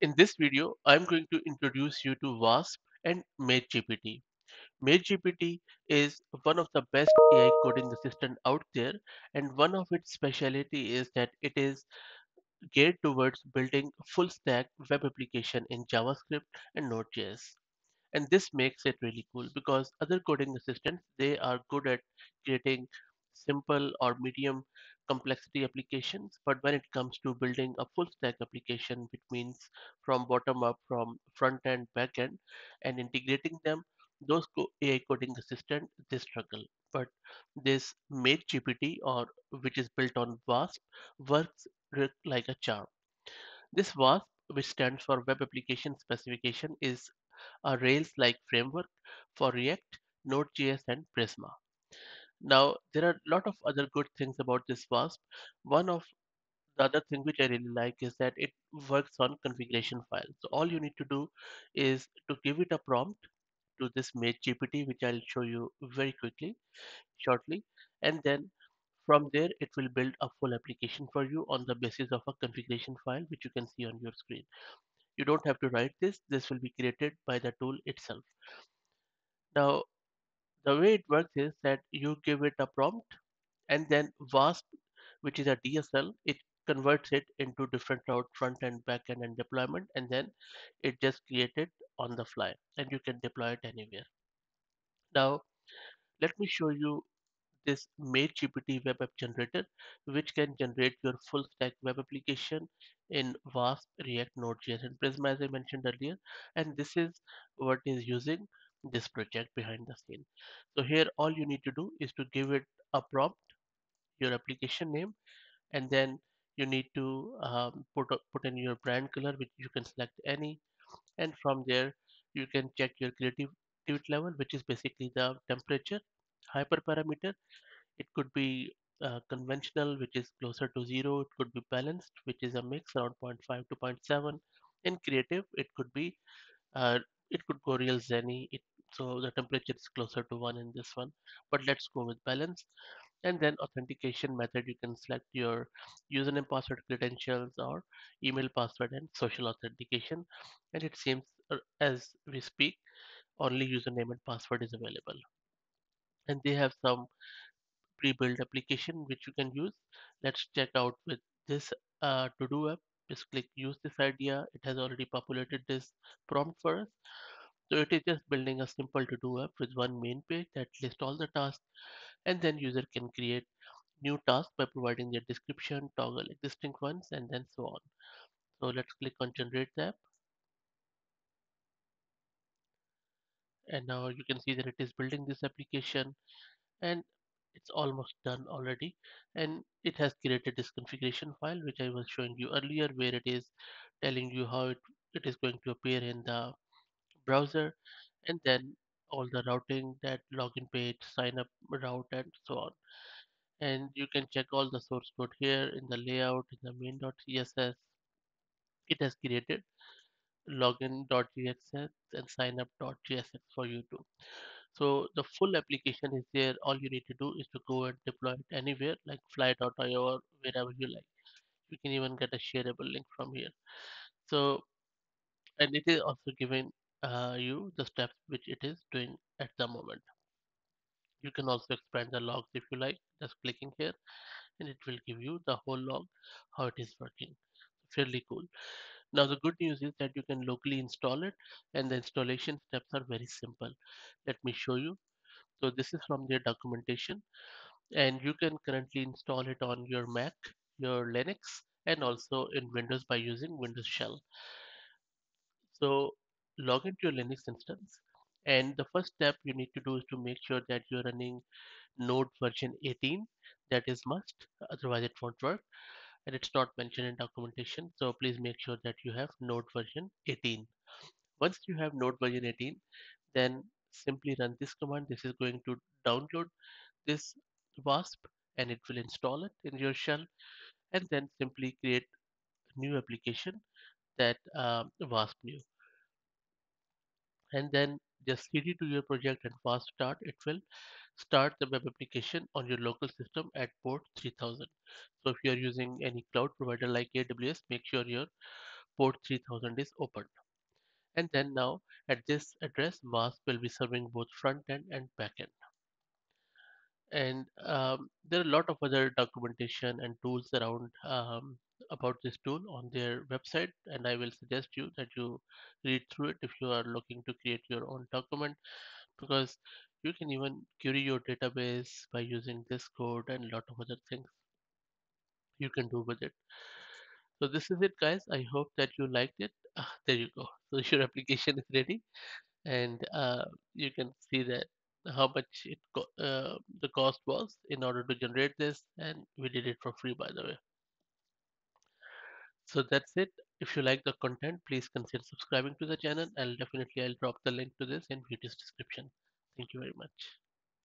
In this video, I'm going to introduce you to WASP and MageGPT. MageGPT is one of the best AI coding assistant out there, and one of its specialty is that it is geared towards building full stack web application in JavaScript and Node.js and this makes it really cool because other coding assistants they are good at creating simple or medium complexity applications but when it comes to building a full stack application which means from bottom up from front end back end and integrating them those ai coding assistant they struggle but this Mage GPT or which is built on wasp works like a charm this wasp which stands for web application specification is a Rails-like framework for React, Node.js, and Prisma. Now, there are a lot of other good things about this WASP. One of the other thing which I really like is that it works on configuration files. So all you need to do is to give it a prompt to this Mage GPT, which I'll show you very quickly, shortly, and then from there it will build a full application for you on the basis of a configuration file, which you can see on your screen. You don't have to write this. This will be created by the tool itself. Now, the way it works is that you give it a prompt and then wasp which is a dsl it converts it into different route front and back end and deployment and then it just created on the fly and you can deploy it anywhere. Now let me show you this Mage GPT web app generator which can generate your full stack web application in wasp react node.js and prisma as i mentioned earlier. And this is what is using this project behind the scene. So here all you need to do is to give it a prompt your application name and then you need to um, put put in your brand color which you can select any. And from there you can check your creativity level which is basically the temperature hyperparameter. It could be uh, conventional which is closer to zero. It could be balanced which is a mix around zero point 0.5 to zero point 0.7 in creative it could be uh, it could go real zenny it, so the temperature is closer to one in this one but let's go with balance. And then authentication method you can select your username password credentials or email password and social authentication. And it seems uh, as we speak only username and password is available. And they have some pre-built application which you can use. Let's check out with this uh, to do app. Just click use this idea. It has already populated this prompt for us so it is just building a simple to do app with one main page that lists all the tasks and then user can create new tasks by providing their description, toggle existing ones, and then so on. So let's click on generate the app. And now you can see that it is building this application and it's almost done already. And it has created this configuration file, which I was showing you earlier, where it is telling you how it, it is going to appear in the browser and then all the routing that login page sign up route and so on and you can check all the source code here in the layout in the main.css it has created login.jsx and signup.jsx for you too. So the full application is there. All you need to do is to go and deploy it anywhere like fly.io or wherever you like. You can even get a shareable link from here. So and it is also giving uh, you the steps which it is doing at the moment. You can also expand the logs if you like, just clicking here and it will give you the whole log how it is working. Fairly cool. Now the good news is that you can locally install it and the installation steps are very simple. Let me show you. So this is from their documentation and you can currently install it on your Mac, your Linux and also in Windows by using Windows Shell. So log into your Linux instance and the first step you need to do is to make sure that you're running Node version 18. That is must, otherwise it won't work and it's not mentioned in documentation. So please make sure that you have Node version 18. Once you have Node version 18, then simply run this command. This is going to download this WASP and it will install it in your shell and then simply create a new application that um, WASP new and then just cd to your project and wasp start. It will start the web application on your local system at port 3000 so if you are using any cloud provider like aws make sure your port 3000 is open. And then now at this address, Wasp will be serving both front end and back end. And um, there are a lot of other documentation and tools around um, about this tool on their website. And I will suggest you that you read through it if you are looking to create your own document because you can even query your database by using this code and a lot of other things you can do with it. So this is it guys. I hope that you liked it. Ah, there you go. So your application is ready and uh, you can see that how much it co- uh, the cost was in order to generate this and we did it for free by the way. So that's it. If you like the content, please consider subscribing to the channel. I'll definitely I'll drop the link to this in video's description. Thank you very much.